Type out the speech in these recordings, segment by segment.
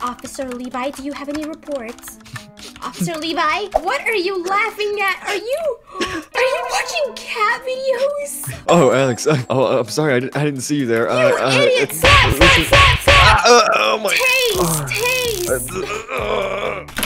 Officer Levi, do you have any reports? Officer Levi, what are you laughing at? Are you are you watching cat videos? Oh, Alex. Uh, oh, I'm sorry. I didn't, I didn't see you there. Uh, You uh, idiot! it's- Slap, slap, listen- slap, slap! Uh, oh my. Taste, taste!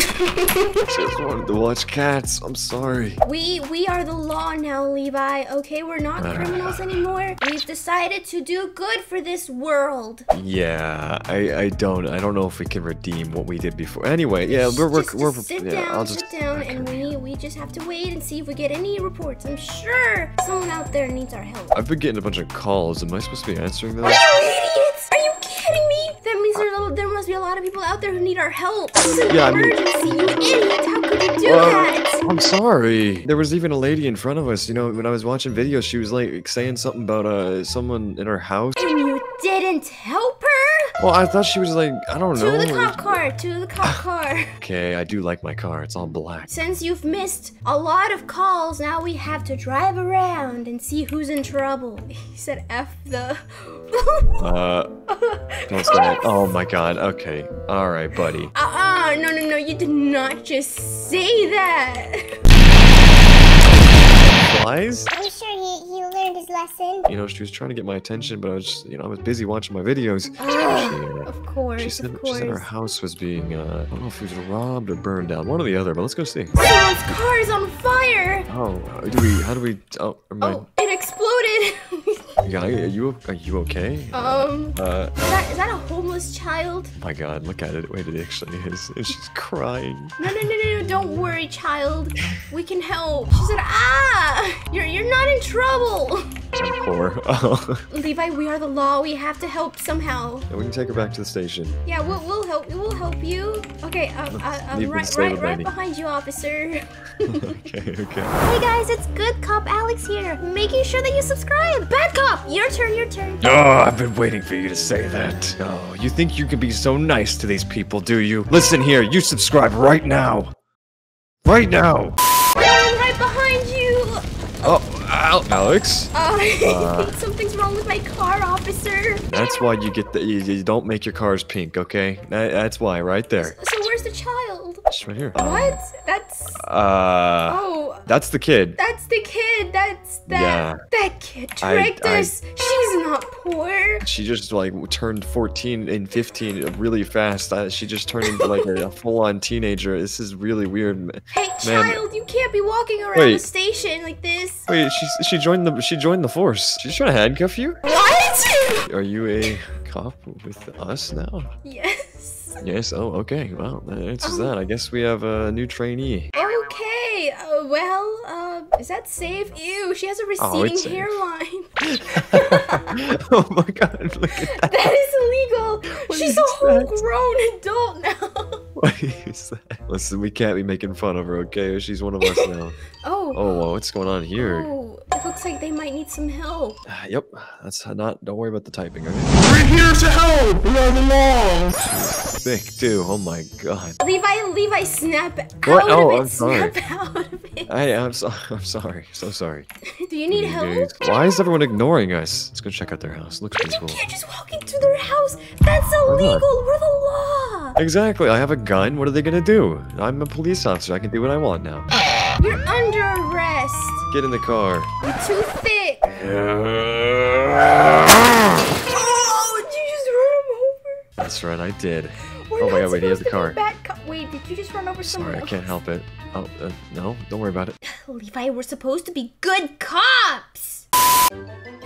Just wanted to watch cats. I'm sorry. We we are the law now, Levi. Okay, we're not ah. criminals anymore. We've decided to do good for this world. Yeah, I, I don't I don't know if we can redeem what we did before. Anyway, yeah, we're we're, just, we're sit yeah, down, I'll just sit down, and we we just have to wait and see if we get any reports. I'm sure someone out there needs our help. I've been getting a bunch of calls. Am I supposed to be answering those? A lot of people out there who need our help. This is an Yeah, I mean- emergency, you idiot. How could you do Uh, that? I'm sorry. There was even a lady in front of us. You know, when I was watching videos, she was like saying something about uh someone in her house. And you didn't help? Well, I thought she was like I don't To know. To the cop car, to the cop car. Okay, I do like my car. It's all black. Since you've missed a lot of calls, now we have to drive around and see who's in trouble. He said F the. Uh, don't say it. Oh my god. Okay. All right, buddy. Uh-uh, no, no, no, you did not just say that. Flies? Are you sure he, he learned his lesson? You know, she was trying to get my attention, but I was, just, you know, I was busy watching my videos. Ugh, She, uh, of course, She said, of she said her house was being, uh, I don't know if it was robbed or burned down. One or the other, but let's go see. Someone's car is on fire. Oh, uh, do we, how do we, oh, never. Oh. Guy, are you, are you okay? um, Uh, is that, is that a homeless child? oh my god, look at it. Wait, it actually is. And she's crying. No, no, no, no, no, don't worry, child. We can help. She said, ah, you're, you're not in trouble. I'm poor. Oh. Levi, we are the law. We have to help somehow. Yeah, we can take her back to the station. Yeah, we'll, we'll help. We'll help you. Okay, um, uh, um, right, right, right behind you, officer. okay, okay. hey guys, it's Good Cop Alex here, making sure that you subscribe. Bad Cop, your turn, your turn. Oh, I've been waiting for you to say that. Oh, you think you can be so nice to these people, do you? Listen here, you subscribe right now. Right now. Oh, right behind you. Oh, Al- Alex. Uh, I Uh. think something's wrong with my car, officer. That's why you get the. You, you don't make your cars pink, okay? That, that's why, right there. So where's the child? It's right here. What? That's. Uh, Oh, that's the kid. that's the kid. That's that. Yeah. That kid I- tricked I- us. She's not poor. She just like turned 14 and 15 really fast. Uh, she just turned into like a, a full-on teenager. This is really weird. Hey, Man. child, you can't be walking around Wait. the station like this. Wait, she she joined the she joined the force. She's trying to handcuff you. What? Are you a cop with us now? yes. Yes. Oh, okay. Well, that answers Oh. that. I guess we have a new trainee. Okay. Uh, well, uh, is that safe? Ew, she has a Oh, receding it's safe. hairline. oh my god! Look at that. That is illegal. What She's is a whole grown adult now. What is that? Listen, we can't be making fun of her, okay? She's one of us now. Oh. Oh, well, what's going on here? Oh, it looks like they might need some help. Ah, Yep, that's not. Don't worry about the typing, okay? We're here to help! We are the law! Thick too. Oh my god. Levi, Levi, snap out What? of Oh, it. I'm sorry. Snap out of it. I am so. I'm sorry. So sorry. Do you need You help? Why is everyone ignoring us? Let's go check out their house. Looks pretty cool. You can't just walk into their house. That's illegal. We're the law. Exactly. I have a gun. What are they gonna do? I'm a police officer. I can do what I want now. You're under arrest. Get in the car. You're too thick. Oh, did you just run him over? That's right. I did. Oh my God, wait, he has the car. Wait, did you just run over someone Sorry, I can't help it. Oh uh, no, don't worry about it. Levi, we're supposed to be good cops.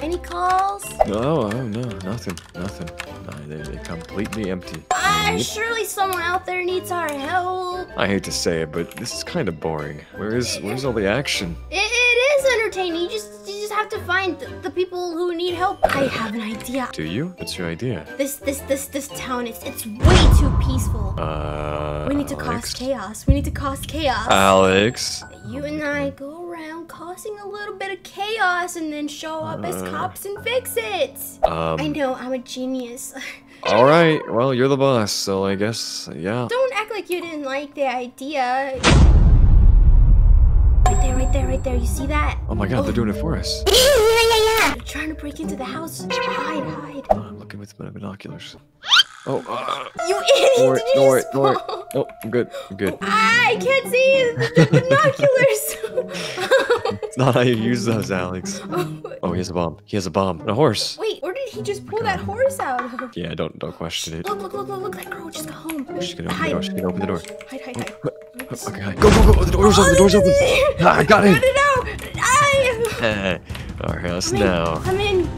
Any calls? No, oh no, nothing, nothing. No, they, they're completely empty. Ah, surely someone out there needs our help. I hate to say it, but this is kind of boring. Where is where's all the action? It, it is entertaining. You just just have to find the, the people who need help. I have an idea. Do you? What's your idea? This this this this town it's it's way too peaceful. Uh. we need to Alex? cause chaos. We need to cause chaos. Alex. you and I go around causing a little bit of chaos and then show up as cops and fix it. I Um. know I'm a genius. All right. Well, you're the boss, so I guess yeah. Don't act like you didn't like the idea. Right there, right there. You see that? Oh my God, they're doing it for us. yeah, yeah, yeah. They're trying to break into the house. Hide, hide. Oh, I'm looking with my binoculars. Oh, uh, You idiot! don't worry, did you don't worry, just don't worry. fall? No, I'm good. I'm good. I can't see the binoculars. It's not how you use those, Alex. Oh, he has a bomb. He has a bomb. And a horse. Wait, where did he just pull that horse out of? Yeah, don't don't question it. Look, look, look, look, look, that girl just got home. She's gonna open the door. She's gonna open the door. Hide, hide, hide. Okay, hi. go, go, go. The door's open. The door's open. Ah, I got No, it. no, no! I... Eh, Our house I'm in, now. I'm in.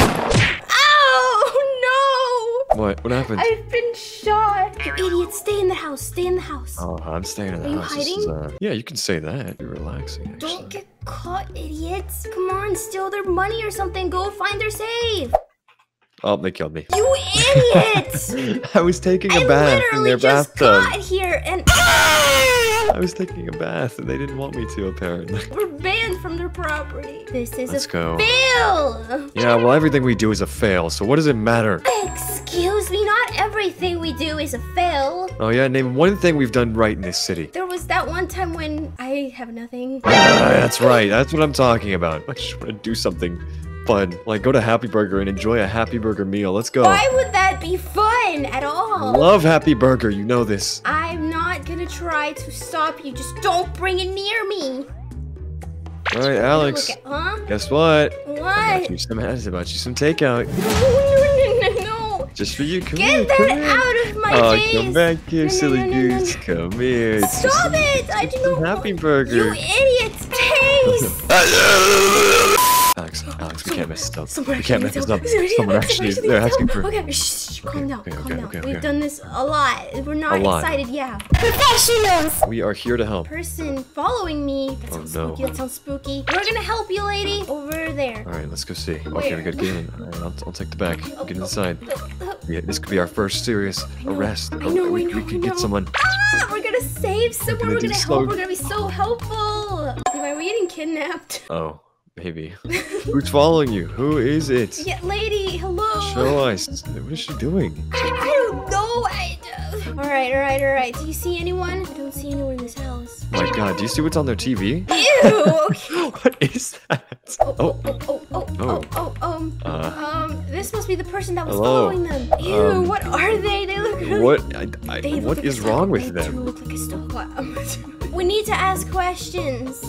Ow! No! What? What happened? I've been shot. You idiot! Stay in the house. Stay in the house. Oh, I'm staying in the Are you house. This is, hiding? uh, yeah, you can say that. You're relaxing. Actually. Don't get caught, idiots. Come on, steal their money or something. Go find their safe. Oh, they killed me. You idiot! I was taking a I bath in literally their just bathtub. got here and I was taking a bath and they didn't want me to, apparently. we're banned from their property. This is Let's a go. fail. Yeah, well, everything we do is a fail, so what does it matter? Excuse me, not everything we do is a fail. Oh, yeah, name one thing we've done right in this city. There was that one time when I have nothing. Ah, that's right, that's what I'm talking about. I just want to do something fun. Like, go to Happy Burger and enjoy a Happy Burger meal. Let's go. Why would that be fun at all? Love Happy Burger, you know this. I'm not gonna try to stop you. Just don't bring it near me. Alright, Alex. At, huh? Guess what? I What? bought you some, I bought you some takeout. No, no, no, no, no. Just for you. Come here. Get that here. out of my Oh, face. come back here, No, silly no, no, goose. Come here. Stop it! I do some not. Happy Burger. You idiot! Taste! Alex, Alex, we can't mess this up. We can't mess this up. Someone actually, they're asking for. Okay, shh, calm down, calm down. We've done this a lot. We're not excited, yeah. Professionals! We are here to help. Person following me. That Oh, sounds no. spooky. That sounds spooky. We're gonna help you, lady. Over there. All right, let's go see. Okay, we gotta get in. All right, I'll, I'll take the back. Oh, Get oh, inside. oh, oh. Yeah, this could be our first serious arrest. I Oh, know, we, I know, we could get someone. Ah, we're gonna save someone. gonna We're gonna slow- help. We're gonna be so helpful. Are we getting kidnapped? Oh, maybe. Who's following you? Who is it? Yeah, lady. Hello. Show us. What is she doing? I, I don't know. I. Uh... All right, all right, all right. Do you see anyone? I don't see anyone in this house. Oh My God, do you see what's on their TV? Ew. Okay. what is that? Oh, oh, oh, oh, oh, oh, oh, um, Uh. um, this must be the person that was Hello. following them. Ew, Um, what are they? They look really. What? I, I, They what like is a wrong with They them? look like a stalker. we need to ask questions.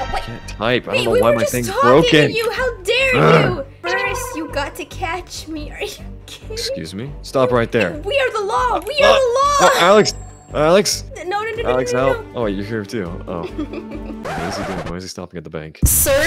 I can't type. I don't Wait, know we why my thing's broken. you. How dare Ugh. you? First, you got to catch me. Are you kidding? Excuse me? Stop right there. We are the law. We Uh, are the law. uh, Alex! Alex! no, no, no, no, Alex, no, no, help! Oh, wait, you're here too. Oh. What is he doing? Why is he stopping at the bank? Sir?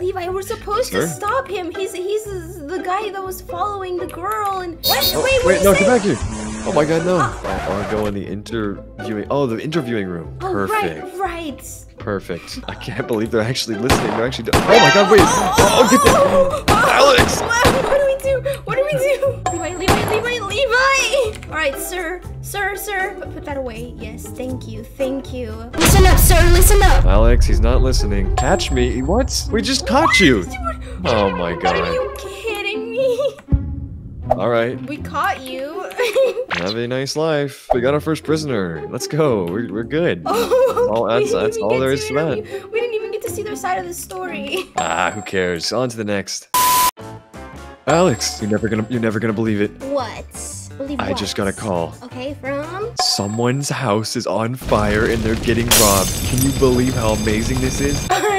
Levi, we're supposed to stop him. He's he's the guy that was following the girl and what? Oh, wait, what wait, no, get back here! Oh my god, no! Oh, I'll go in the interviewing. Oh, the interviewing room. Oh, Perfect. right, right. Perfect. I can't believe they're actually listening. They're actually. Oh my god, wait! Oh, oh get Oh, Alex! What, what do we do? What do we do? Levi, Levi, Levi, Levi! All right, sir, sir, sir. Put, put that away. Yes, thank you, thank you. Listen up, sir. Listen up. Alex, he's not listening. Catch me? What? We just caught you! Oh my Are god. Me? Alright, We caught you. have a nice life. We got our first prisoner. Let's go. We're, we're good. oh, all- we that's- didn't that's even all get there is to that. interview- We didn't even get to see their side of the story. Ah, who cares? On to the next. Alex, you're never gonna you're never gonna believe it. What? Believe I what? just got a call. Okay, from? Someone's house is on fire and they're getting robbed. Can you believe how amazing this is? that is so amazing.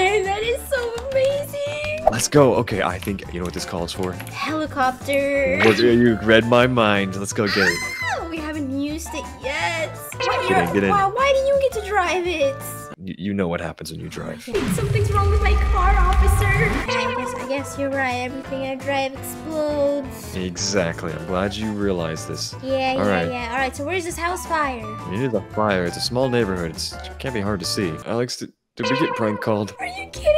Let's go. Okay, I think you know what this call is for. Helicopter. What- you read my mind. Let's go get it. Ah, we haven't used it yet. Why, Get in, get in. Wow, why do you get to drive it? You, you know what happens when you drive. Something's wrong with my car, officer. I guess, I guess you're right. Everything I drive explodes. Exactly. I'm glad you realized this. Yeah, All yeah, right. yeah. All right. So where's this house fire? Is a fire. It's a small neighborhood. It's, it can't be hard to see. Alex, did, did we get prank called? Are you kidding?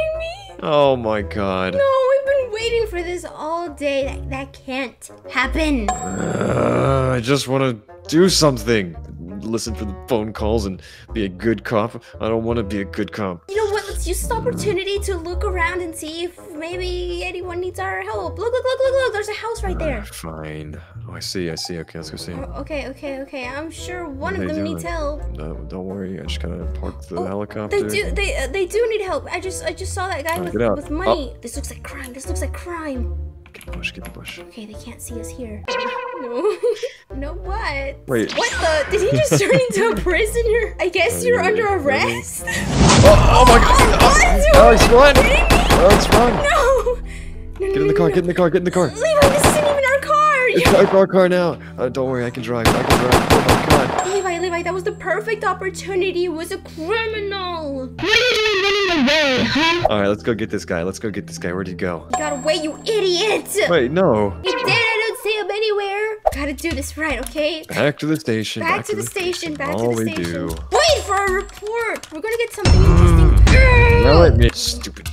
Oh my god. No, we've been waiting for this all day. That, that can't happen. Uh, I just want to do something. Listen for the phone calls and be a good cop. I don't want to be a good cop. You know what? Let's use this opportunity to look around and see if maybe anyone needs our help. Look, look, look, look, look. There's a house right there. Fine. Oh, I see. I see. Okay, let's go see. Oh, Okay, okay, okay. I'm sure one of them needs help. No, don't worry. I just gotta park the Oh, helicopter. They do. They uh, they do need help. I just I just saw that guy Alright, with, with money. This looks like crime. This looks like crime. Get the bush. Get the bush. Okay, they can't see us here. No. no what? Wait. What the? Did he just turn into a prisoner? I guess you're Really? under arrest. Oh, oh my god! What? Alex, run! kidding me? Alex, run! No. No, Get in the car, get in the car, get in the car! Levi, this isn't even our car. It's our, our car now! Uh, don't worry, I can drive, I can drive. Oh my god. Levi, Levi, that was the perfect opportunity. He was a criminal. What are you doing running away, huh? Alright, let's go get this guy, let's go get this guy. Where'd he go? You got away, you idiot. Wait, no! You did. I don't see him anywhere. Gotta do this right, okay? Back to the station. Back, to, the station. Back All to the we do. Wait for a report. We're gonna get something interesting. Now let me. Stupid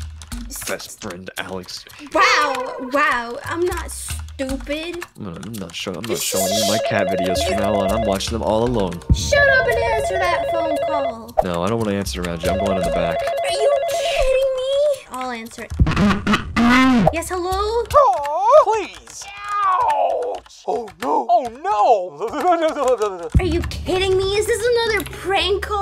best friend, Alex. Wow, wow. I'm not stupid. I'm not, I'm not showing. I'm not showing you my cat videos from now on. I'm watching them all alone. Shut up and answer that phone call. No, I don't want to answer around you. I'm going in the back. Are you kidding me? I'll answer it. Yes, hello? Oh, Please! Ouch! Oh no! Oh no! Are you kidding me? Is this another prank call?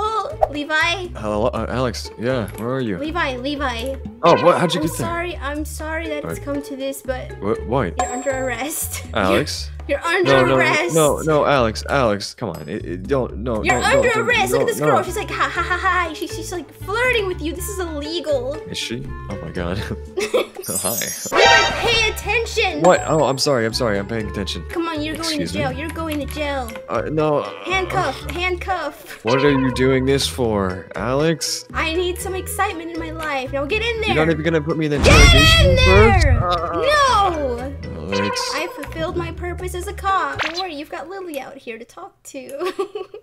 Levi? Hello, uh, Alex. Yeah, where are you? Levi, Levi. Oh, what? How'd you I'm get there? sorry. I'm sorry that it's come to this, but What? Why? you're under arrest. Alex? You're, you're under No, no, arrest. no, no, Alex, Alex, come on. It, it, don't, no, You're no, under no, don't- arrest. no, Look at this no. girl. She's like, ha ha ha ha. She, she's like flirting with you. This is illegal. Is she? Oh my god. oh, hi. Levi, pay attention. What? Oh, I'm sorry. I'm sorry. I'm paying attention. Come on, you're going Excuse to me? jail. You're going to jail. Uh, no. Handcuff, handcuff. What are you doing this for, Alex? I need some excitement in my life. Now get in there. You're not even gonna put me in the Get in interrogation there! first? No! Alex. I fulfilled my purpose as a cop. Don't worry, you've got Lily out here to talk to.